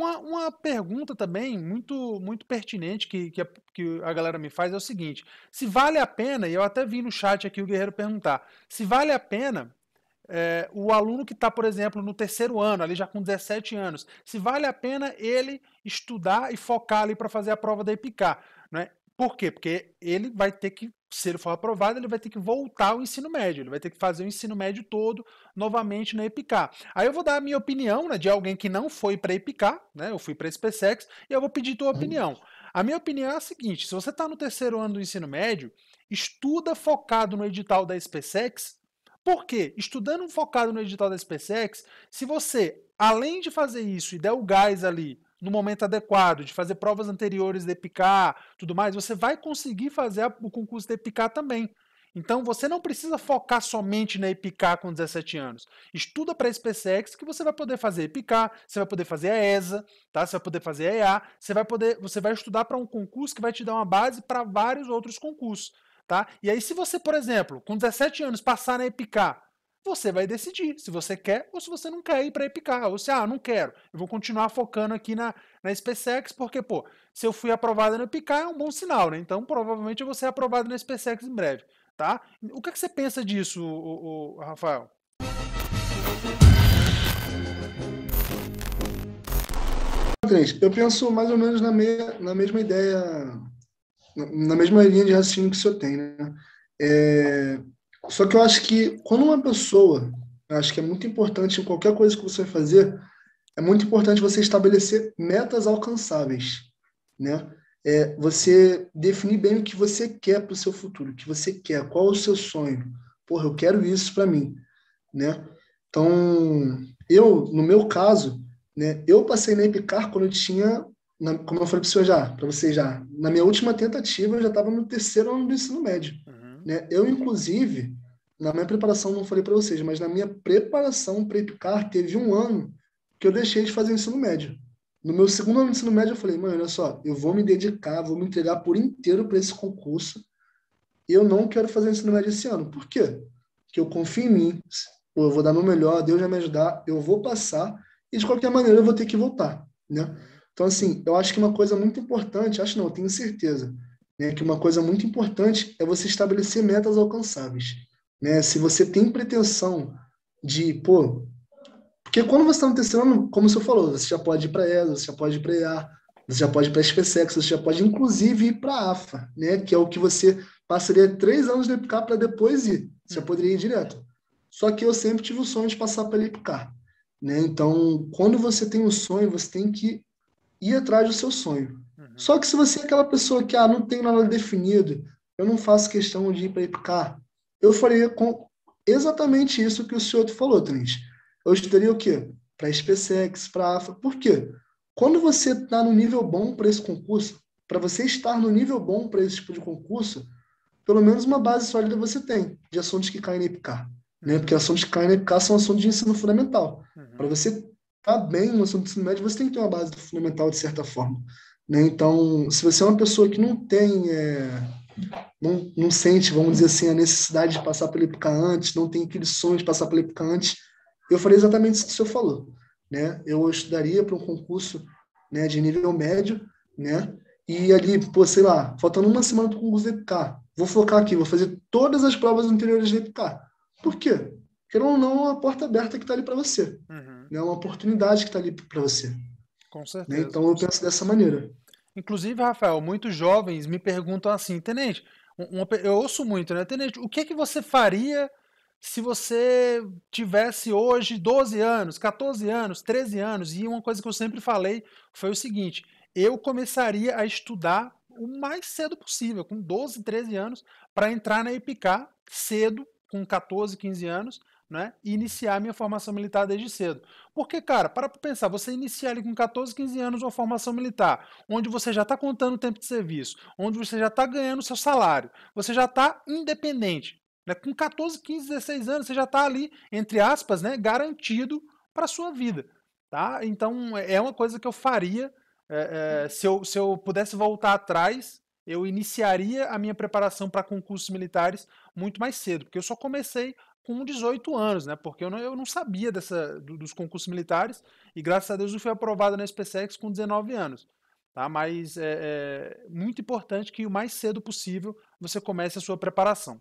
Uma, uma pergunta também muito, muito pertinente que, que a, que, a, galera me faz é o seguinte: se vale a pena, e eu até vi no chat aqui o Guerreiro perguntar, se vale a pena é, o aluno que está, por exemplo, no terceiro ano, ali já com 17 anos, se vale a pena ele estudar e focar ali para fazer a prova da EPICAR. Né? Por quê? Porque ele vai ter que, se ele for aprovado, ele vai ter que voltar ao ensino médio, ele vai ter que fazer o ensino médio todo novamente na EPICAR. Aí eu vou dar a minha opinião, né, de alguém que não foi para EPICAR, né, eu fui para a SpaceX, e eu vou pedir tua opinião. A minha opinião é a seguinte, se você está no terceiro ano do ensino médio, estuda focado no edital da SpaceX, por quê? Estudando focado no edital da SpaceX, se você, além de fazer isso e der o gás ali no momento adequado, de fazer provas anteriores de EPICAR, tudo mais, você vai conseguir fazer o concurso de EPICAR também. Então você não precisa focar somente na EPICAR com 17 anos. Estuda para a SpaceX que você vai poder fazer EPICAR, você vai poder fazer a ESA, tá? Você vai poder fazer a EA, você vai poder, você vai estudar para um concurso que vai te dar uma base para vários outros concursos, tá? E aí se você, por exemplo, com 17 anos passar na EPICAR, você vai decidir se você quer ou se você não quer ir para Epicar. Ou se, ah, não quero, eu vou continuar focando aqui na, na SpaceX, porque, pô, se eu fui aprovado na Epicar é um bom sinal, né? Então, provavelmente eu vou ser aprovado na SpaceX em breve, tá? O que, é que você pensa disso, o, o, Rafael? Eu penso mais ou menos na, meia, na mesma ideia, na mesma linha de raciocínio que o senhor tem, né? É, só que eu acho que quando uma pessoa, acho que é muito importante em qualquer coisa que você vai fazer, é muito importante você estabelecer metas alcançáveis, né? É você definir bem o que você quer para o seu futuro, o que você quer, qual é o seu sonho. Porra, eu quero isso para mim, né? Então, eu, no meu caso, né, eu passei na Epicar quando eu tinha, na, como eu falei para você já, para você já, na minha última tentativa eu já estava no terceiro ano do ensino médio. Né? Eu, inclusive, na minha preparação, não falei para vocês, mas na minha preparação para EPICAR, teve um ano que eu deixei de fazer ensino médio. No meu segundo ano de ensino médio, eu falei, mãe, olha só, eu vou me dedicar, vou me entregar por inteiro para esse concurso. E eu não quero fazer ensino médio esse ano. Por quê? Porque eu confio em mim, eu vou dar meu melhor, Deus vai me ajudar, eu vou passar, e de qualquer maneira eu vou ter que voltar, né? Então, assim, eu acho que uma coisa muito importante, acho não, tenho certeza, né, que uma coisa muito importante é você estabelecer metas alcançáveis. Né? Se você tem pretensão de, pô, porque quando você está no terceiro ano, como você falou, você já pode ir para ESA, você já pode ir para EA, você já pode ir para a SpaceX, você já pode inclusive ir para a AFA, né? que é o que você passaria três anos de EPICAR para depois ir. Você já poderia ir direto. Só que eu sempre tive o sonho de passar pela EPICAR. Né? Então, quando você tem um sonho, você tem que ir atrás do seu sonho. Só que se você é aquela pessoa que ah, não tem nada definido, eu não faço questão de ir para EPICAR, eu faria com exatamente isso que o senhor falou, Trins. Eu estudaria o quê? Para SpaceX, para AFA. Por quê? Quando você está no nível bom para esse concurso, para você estar no nível bom para esse tipo de concurso, pelo menos uma base sólida você tem de assuntos que caem na EPICAR. Né? Porque assuntos que caem na EPICAR são assuntos de ensino fundamental. Uhum. Para você estar tá bem no assunto de ensino médio, você tem que ter uma base fundamental de certa forma. Né? Então, se você é uma pessoa que não tem, é, não, não sente, vamos dizer assim, a necessidade de passar pela época antes, não tem aquele sonho de passar pela época antes, eu faria exatamente isso que o senhor falou. Né? Eu estudaria para um concurso né, de nível médio, né? E ali, pô, sei lá, faltando uma semana para o concurso de EPK, vou focar aqui, vou fazer todas as provas anteriores de EPK. Por quê? Porque não, não é uma porta aberta que está ali para você. Uhum. É uma oportunidade que está ali para você. Com né? certeza. Então eu penso dessa maneira. Inclusive, Rafael, muitos jovens me perguntam assim, Tenente, uma, eu ouço muito, né? Tenente, o que, é que você faria se você tivesse hoje 12 anos, 14 anos, 13 anos? E uma coisa que eu sempre falei foi o seguinte: eu começaria a estudar o mais cedo possível, com 12, 13 anos, para entrar na EPICAR cedo, com 14, 15 anos, né, e iniciar minha formação militar desde cedo. Porque, cara, para pensar, você iniciar ali com 14, 15 anos uma formação militar, onde você já está contando o tempo de serviço, onde você já está ganhando seu salário, você já está independente. Né, com 14, 15, 16 anos, você já está ali, entre aspas, né, garantido para a sua vida. Tá? Então, é uma coisa que eu faria é, é, se, eu, se eu pudesse voltar atrás eu iniciaria a minha preparação para concursos militares muito mais cedo, porque eu só comecei com 18 anos, né? Porque eu não, eu não sabia dessa, dos concursos militares e graças a Deus eu fui aprovado na SpaceX com 19 anos. Tá? Mas é, é muito importante que o mais cedo possível você comece a sua preparação.